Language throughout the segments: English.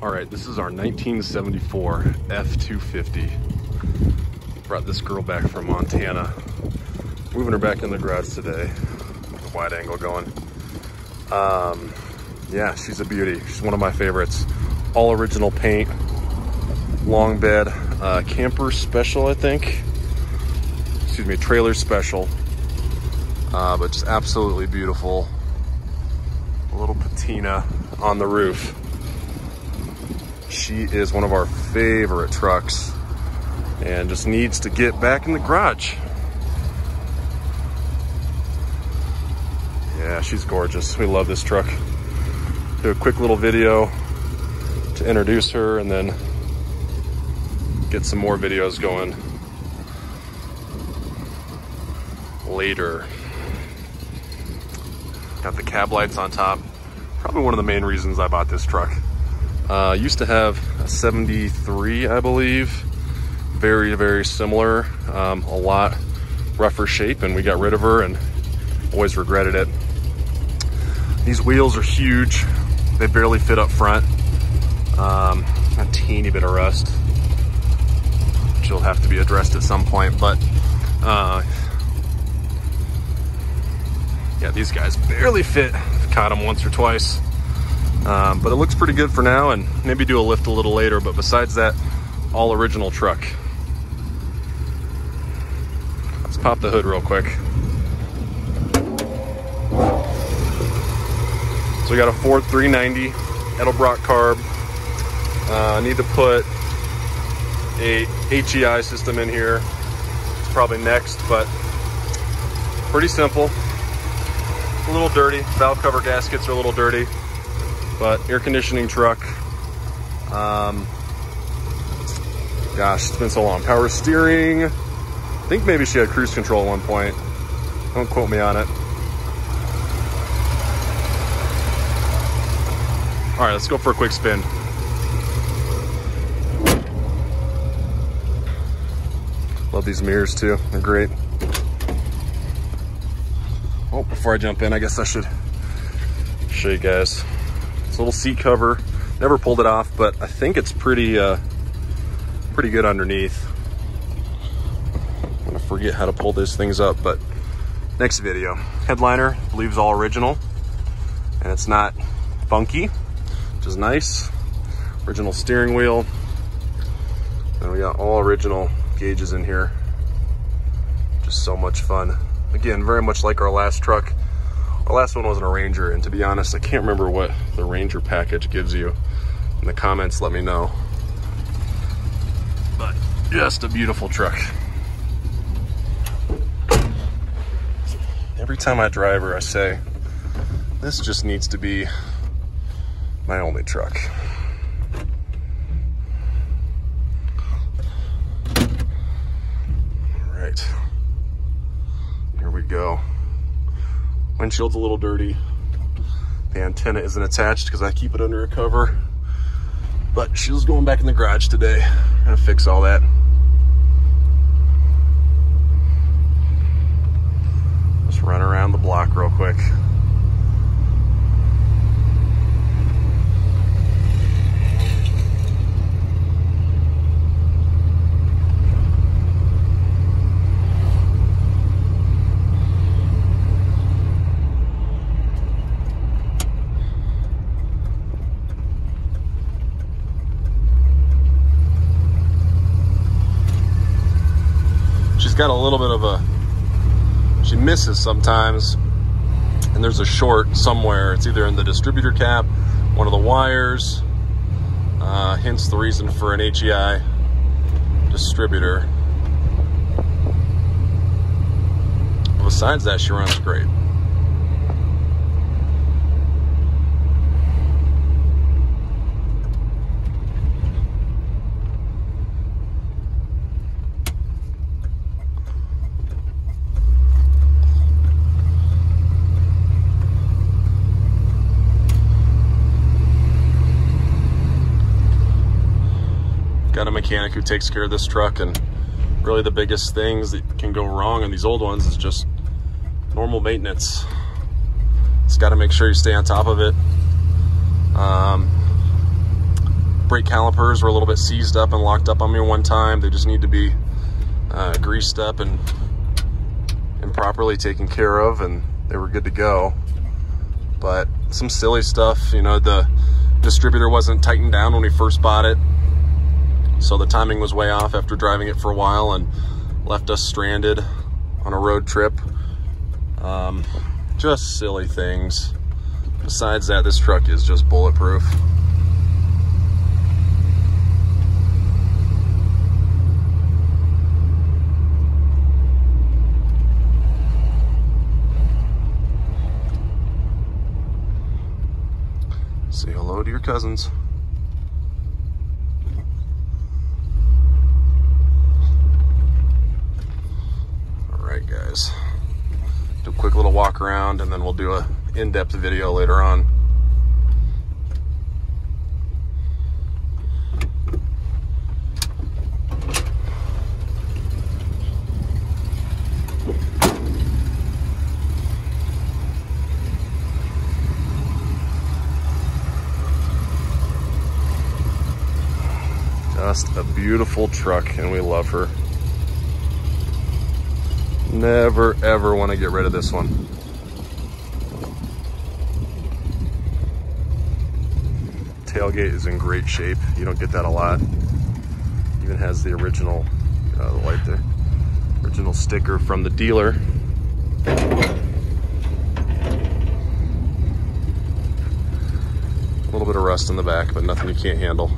All right, this is our 1974 F-250. Brought this girl back from Montana. Moving her back in the garage today. Wide angle going. Um, yeah, she's a beauty. She's one of my favorites. All original paint, long bed, uh, camper special, I think. Excuse me, trailer special. Uh, but just absolutely beautiful. A little patina on the roof. She is one of our favorite trucks and just needs to get back in the garage. Yeah, she's gorgeous. We love this truck. Do a quick little video to introduce her and then get some more videos going later. Got the cab lights on top. Probably one of the main reasons I bought this truck. Uh, used to have a 73, I believe. Very, very similar. Um, a lot rougher shape, and we got rid of her and always regretted it. These wheels are huge. They barely fit up front. Um, a teeny bit of rust, which will have to be addressed at some point, but uh, yeah, these guys barely fit. I've caught them once or twice. Um, but it looks pretty good for now and maybe do a lift a little later. But besides that, all original truck. Let's pop the hood real quick. So we got a Ford 390 Edelbrock carb. Uh, need to put a HEI system in here. It's probably next, but pretty simple. A little dirty. Valve cover gaskets are a little dirty but air conditioning truck. Um, gosh, it's been so long. Power steering. I think maybe she had cruise control at one point. Don't quote me on it. All right, let's go for a quick spin. Love these mirrors too, they're great. Oh, before I jump in, I guess I should show you guys little seat cover. Never pulled it off, but I think it's pretty, uh, pretty good underneath. I'm gonna forget how to pull these things up, but next video. Headliner, I believe is all original, and it's not funky, which is nice. Original steering wheel. And we got all original gauges in here. Just so much fun. Again, very much like our last truck. The last one wasn't a Ranger, and to be honest, I can't remember what the Ranger package gives you. In the comments, let me know. But just a beautiful truck. Every time I drive her, I say, this just needs to be my only truck. All right, here we go. Windshield's a little dirty. The antenna isn't attached because I keep it under a cover. But she's going back in the garage today. Gonna fix all that. Just run around the block real quick. Got a little bit of a, she misses sometimes. And there's a short somewhere. It's either in the distributor cap, one of the wires, uh, hence the reason for an HEI distributor. Besides that, she runs great. Got a mechanic who takes care of this truck and really the biggest things that can go wrong on these old ones is just normal maintenance. It's got to make sure you stay on top of it. Um, brake calipers were a little bit seized up and locked up on me one time. They just need to be uh, greased up and and properly taken care of, and they were good to go. But some silly stuff, you know, the distributor wasn't tightened down when we first bought it, so the timing was way off after driving it for a while and left us stranded on a road trip. Um, just silly things. Besides that, this truck is just bulletproof. Say hello to your cousins. All guys. Do a quick little walk around and then we'll do a in-depth video later on. Just a beautiful truck and we love her. Never ever want to get rid of this one. Tailgate is in great shape. You don't get that a lot. Even has the original, uh, the light there, original sticker from the dealer. A little bit of rust in the back, but nothing you can't handle.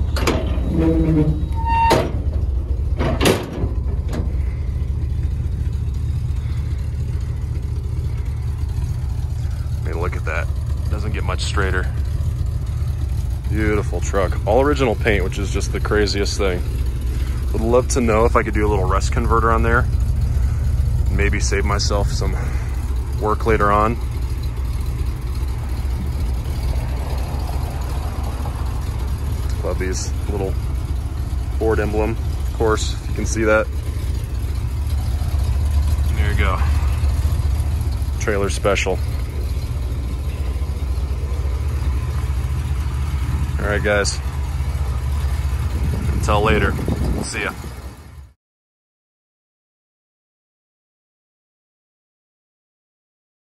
Look at that. It Doesn't get much straighter. Beautiful truck. All original paint, which is just the craziest thing. Would love to know if I could do a little rust converter on there. Maybe save myself some work later on. Love these little Ford emblem, of course, if you can see that. There you go. Trailer special. All right, guys. Until later. See ya.